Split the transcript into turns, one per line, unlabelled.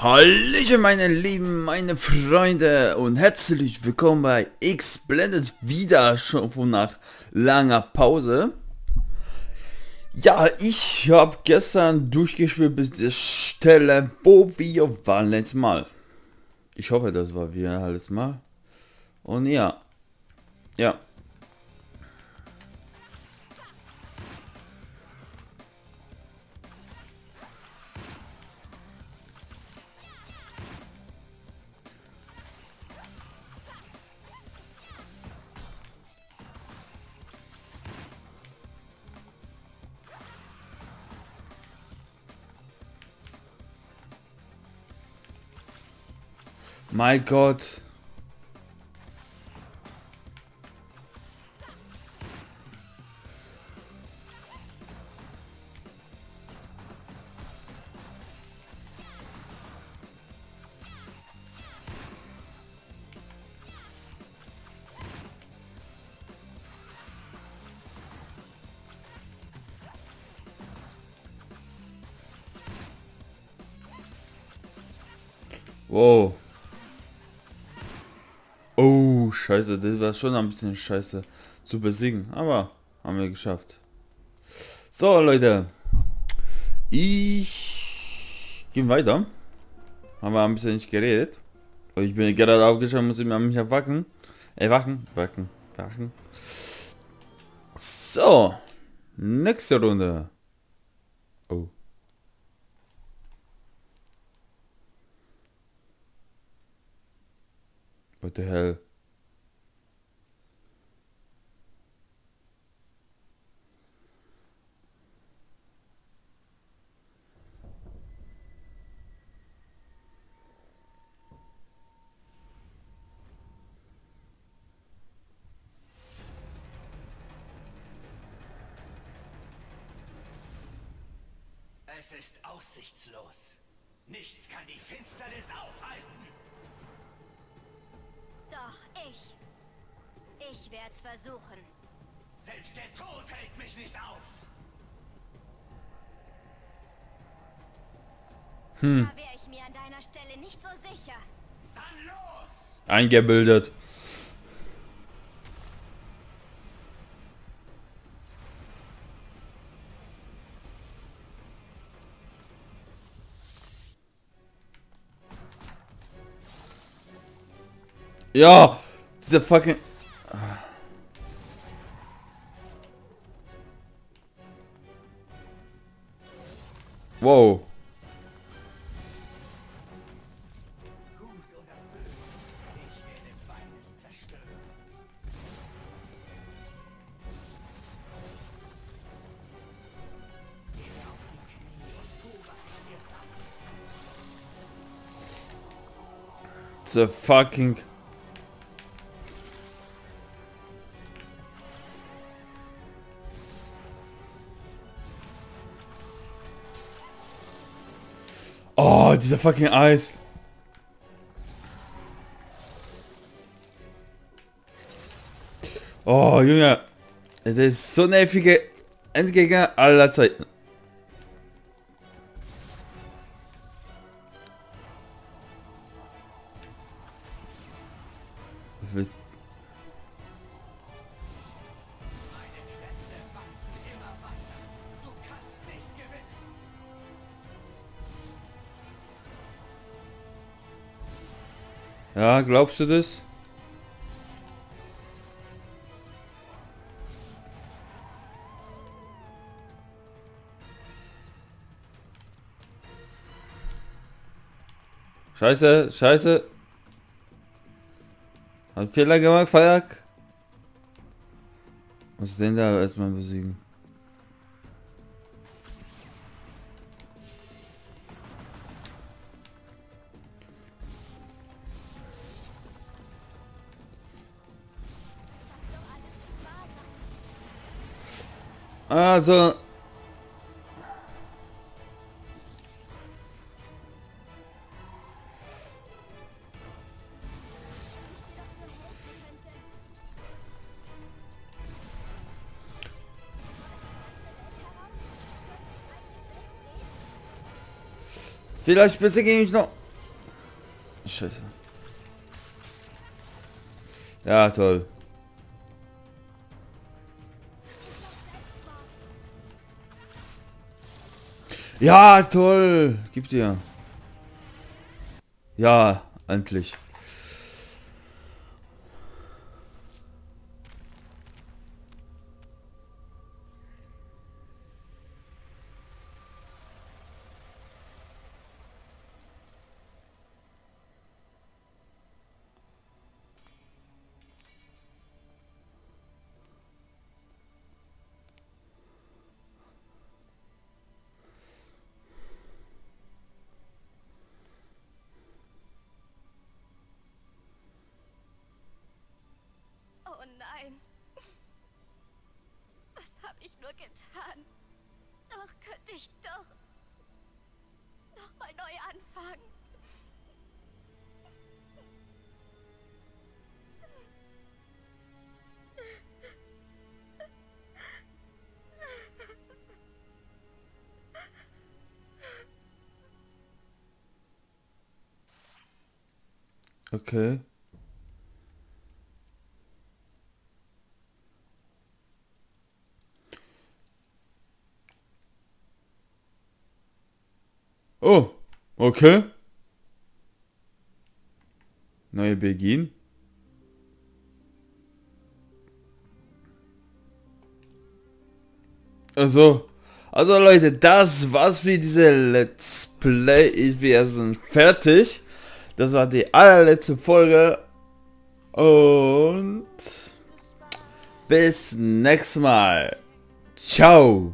Hallöchen meine Lieben, meine Freunde und herzlich willkommen bei X-Blended wieder schon nach langer Pause. Ja, ich habe gestern durchgespielt bis der Stelle, wo wir waren letztes Mal. Ich hoffe, das war wir alles mal. Und ja, ja, My god. Whoa. Oh, scheiße, das war schon ein bisschen scheiße zu besiegen. Aber haben wir geschafft. So, Leute. Ich gehe weiter. Haben wir ein bisschen nicht geredet. Ich bin gerade aufgeschaut, muss ich mich erwachen. Erwachen, wachen, wachen. So. Nächste Runde. Oh. What the hell?
Es ist aussichtslos. Nichts kann die Finsternis aufhalten.
Doch, ich. Ich werde es versuchen.
Selbst der Tod hält mich nicht auf.
Da wäre ich mir an deiner Stelle nicht so sicher.
Dann los!
Eingebildet.
Was ich dir sage.
The fucking. dieser fucking Eis. Oh, Junge. Das ist so nervige Endgegner aller Zeiten. Ja, glaubst du das? Scheiße, scheiße. Hat Fehler gemacht, Feier. Muss den da erstmal besiegen. Also. Vielleicht besiege ich mich noch. Scheiße. Ja, toll. Ja, toll. Gib dir. Ja, endlich.
Ich doch noch mal neu anfangen.
Okay. Oh, okay. Neue Beginn. Also, also Leute, das war's für diese Let's Play. Wir sind fertig. Das war die allerletzte Folge. Und bis nächstes Mal. Ciao.